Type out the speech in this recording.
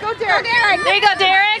Derek. Go, Derek. Go, Derek. There you go, Derek.